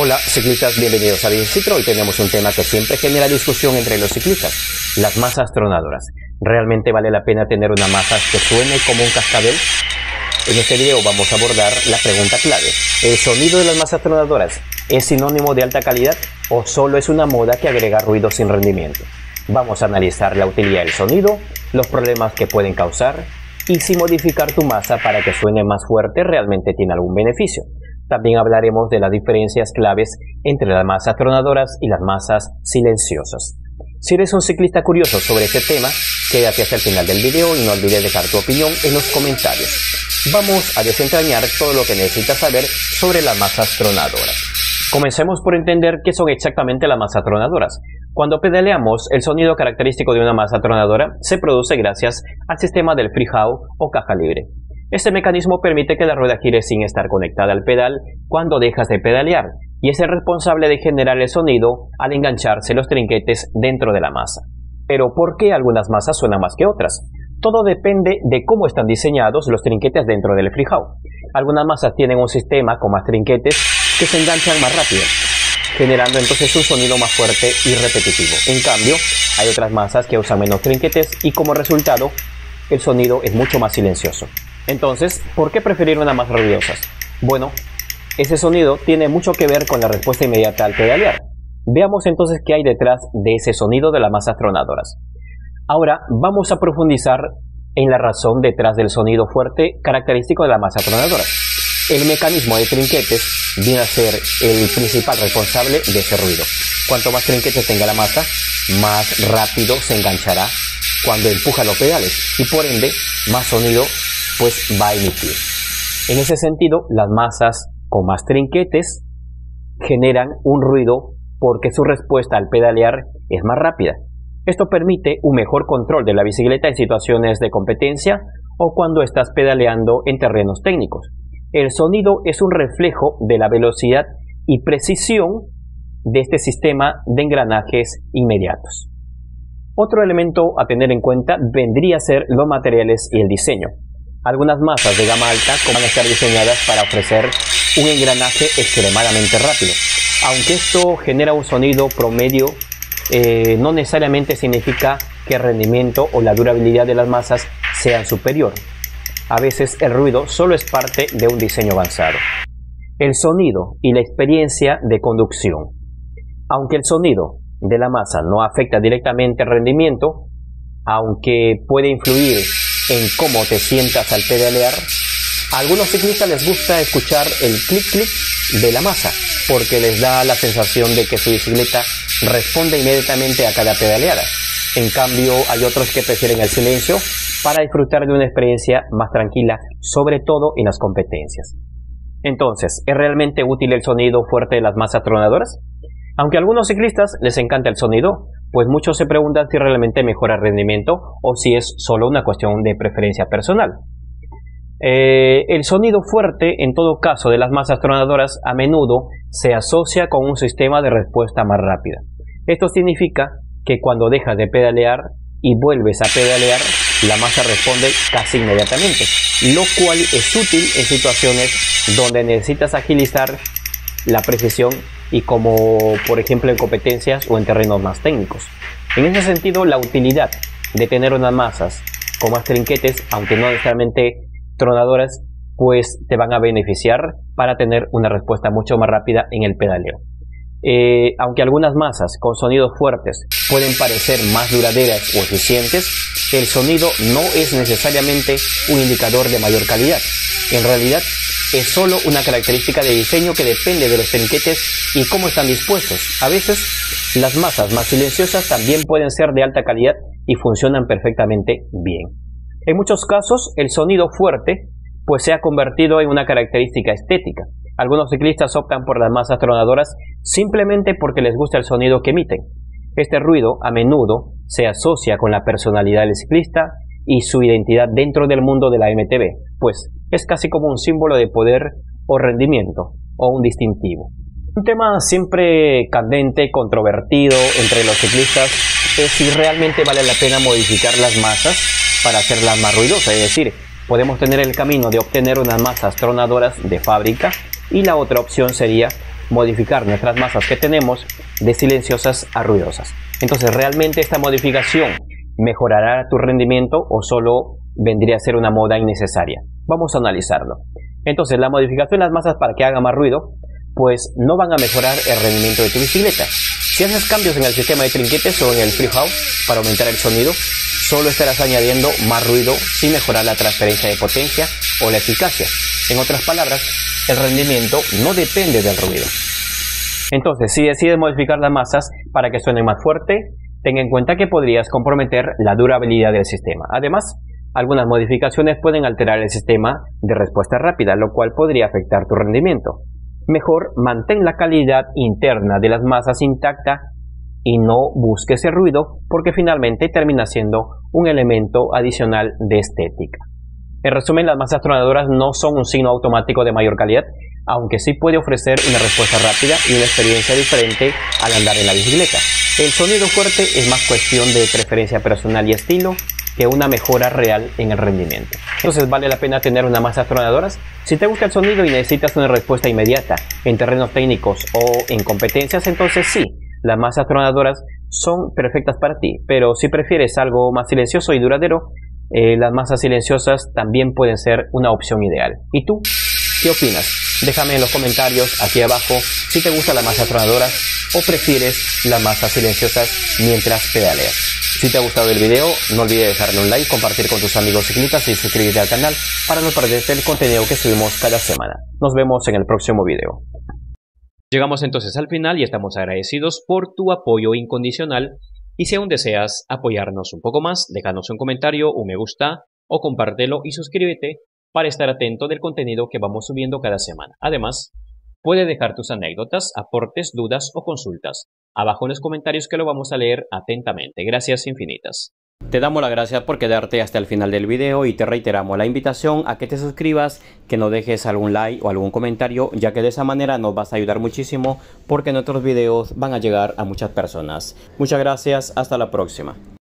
Hola ciclistas, bienvenidos a Biencitro. Hoy tenemos un tema que siempre genera discusión entre los ciclistas, las masas tronadoras. ¿Realmente vale la pena tener una masa que suene como un cascabel? En este video vamos a abordar la pregunta clave. ¿El sonido de las masas tronadoras es sinónimo de alta calidad o solo es una moda que agrega ruido sin rendimiento? Vamos a analizar la utilidad del sonido, los problemas que pueden causar y si modificar tu masa para que suene más fuerte realmente tiene algún beneficio. También hablaremos de las diferencias claves entre las masas tronadoras y las masas silenciosas. Si eres un ciclista curioso sobre este tema, quédate hasta el final del video y no olvides dejar tu opinión en los comentarios. Vamos a desentrañar todo lo que necesitas saber sobre las masas tronadoras. Comencemos por entender qué son exactamente las masas tronadoras. Cuando pedaleamos, el sonido característico de una masa tronadora se produce gracias al sistema del freehouse o caja libre. Este mecanismo permite que la rueda gire sin estar conectada al pedal cuando dejas de pedalear y es el responsable de generar el sonido al engancharse los trinquetes dentro de la masa. Pero ¿por qué algunas masas suenan más que otras? Todo depende de cómo están diseñados los trinquetes dentro del freehouse. Algunas masas tienen un sistema con más trinquetes que se enganchan más rápido, generando entonces un sonido más fuerte y repetitivo. En cambio, hay otras masas que usan menos trinquetes y como resultado, el sonido es mucho más silencioso. Entonces, ¿por qué preferir una más ruidosas? Bueno, ese sonido tiene mucho que ver con la respuesta inmediata al pedalear. Veamos entonces qué hay detrás de ese sonido de las masas tronadoras. Ahora vamos a profundizar en la razón detrás del sonido fuerte característico de la masa tronadora. El mecanismo de trinquetes viene a ser el principal responsable de ese ruido. Cuanto más trinquetes tenga la masa, más rápido se enganchará cuando empuja los pedales y por ende más sonido pues va a emitir. En ese sentido, las masas con más trinquetes generan un ruido porque su respuesta al pedalear es más rápida. Esto permite un mejor control de la bicicleta en situaciones de competencia o cuando estás pedaleando en terrenos técnicos. El sonido es un reflejo de la velocidad y precisión de este sistema de engranajes inmediatos. Otro elemento a tener en cuenta vendría a ser los materiales y el diseño. Algunas masas de gama alta van a estar diseñadas para ofrecer un engranaje extremadamente rápido. Aunque esto genera un sonido promedio, eh, no necesariamente significa que el rendimiento o la durabilidad de las masas sean superior. A veces el ruido solo es parte de un diseño avanzado. El sonido y la experiencia de conducción. Aunque el sonido de la masa no afecta directamente el rendimiento, aunque puede influir en cómo te sientas al pedalear, a algunos ciclistas les gusta escuchar el clic clic de la masa porque les da la sensación de que su bicicleta responde inmediatamente a cada pedaleada. En cambio, hay otros que prefieren el silencio para disfrutar de una experiencia más tranquila, sobre todo en las competencias. Entonces, ¿es realmente útil el sonido fuerte de las masas tronadoras? Aunque a algunos ciclistas les encanta el sonido, pues muchos se preguntan si realmente mejora el rendimiento o si es solo una cuestión de preferencia personal. Eh, el sonido fuerte, en todo caso, de las masas tronadoras a menudo se asocia con un sistema de respuesta más rápida. Esto significa que cuando dejas de pedalear y vuelves a pedalear, la masa responde casi inmediatamente, lo cual es útil en situaciones donde necesitas agilizar la precisión y como por ejemplo en competencias o en terrenos más técnicos. En ese sentido, la utilidad de tener unas masas con más trinquetes, aunque no necesariamente tronadoras, pues te van a beneficiar para tener una respuesta mucho más rápida en el pedaleo. Eh, aunque algunas masas con sonidos fuertes pueden parecer más duraderas o eficientes, el sonido no es necesariamente un indicador de mayor calidad. En realidad, es solo una característica de diseño que depende de los trinquetes y cómo están dispuestos. A veces, las masas más silenciosas también pueden ser de alta calidad y funcionan perfectamente bien. En muchos casos, el sonido fuerte pues se ha convertido en una característica estética. Algunos ciclistas optan por las masas tronadoras simplemente porque les gusta el sonido que emiten. Este ruido a menudo se asocia con la personalidad del ciclista y su identidad dentro del mundo de la MTB, pues es casi como un símbolo de poder o rendimiento o un distintivo. Un tema siempre candente, controvertido entre los ciclistas es si realmente vale la pena modificar las masas para hacerlas más ruidosas, es decir, podemos tener el camino de obtener unas masas tronadoras de fábrica y la otra opción sería modificar nuestras masas que tenemos de silenciosas a ruidosas. Entonces, ¿realmente esta modificación mejorará tu rendimiento o solo vendría a ser una moda innecesaria? Vamos a analizarlo. Entonces, la modificación de las masas para que haga más ruido, pues no van a mejorar el rendimiento de tu bicicleta. Si haces cambios en el sistema de trinquetes o en el free house para aumentar el sonido, solo estarás añadiendo más ruido sin mejorar la transferencia de potencia o la eficacia. En otras palabras, el rendimiento no depende del ruido. Entonces, si decides modificar las masas para que suenen más fuerte, ten en cuenta que podrías comprometer la durabilidad del sistema. Además, algunas modificaciones pueden alterar el sistema de respuesta rápida, lo cual podría afectar tu rendimiento. Mejor mantén la calidad interna de las masas intacta y no busques el ruido porque finalmente termina siendo un elemento adicional de estética. En resumen, las masas tronadoras no son un signo automático de mayor calidad, aunque sí puede ofrecer una respuesta rápida y una experiencia diferente al andar en la bicicleta. El sonido fuerte es más cuestión de preferencia personal y estilo que una mejora real en el rendimiento. Entonces vale la pena tener una masa tronadoras. Si te gusta el sonido y necesitas una respuesta inmediata en terrenos técnicos o en competencias, entonces sí, las masas tronadoras son perfectas para ti. Pero si prefieres algo más silencioso y duradero, eh, las masas silenciosas también pueden ser una opción ideal. ¿Y tú? ¿Qué opinas? Déjame en los comentarios aquí abajo si te gustan las masas tronadoras o prefieres las masas silenciosas mientras pedaleas. Si te ha gustado el video, no olvides dejarle un like, compartir con tus amigos ciclistas y suscribirte al canal para no perderte el contenido que subimos cada semana. Nos vemos en el próximo video. Llegamos entonces al final y estamos agradecidos por tu apoyo incondicional y si aún deseas apoyarnos un poco más, déjanos un comentario, un me gusta o compártelo y suscríbete para estar atento del contenido que vamos subiendo cada semana. Además, puedes dejar tus anécdotas, aportes, dudas o consultas abajo en los comentarios que lo vamos a leer atentamente. Gracias infinitas. Te damos las gracias por quedarte hasta el final del video y te reiteramos la invitación a que te suscribas, que nos dejes algún like o algún comentario, ya que de esa manera nos vas a ayudar muchísimo porque nuestros videos van a llegar a muchas personas. Muchas gracias, hasta la próxima.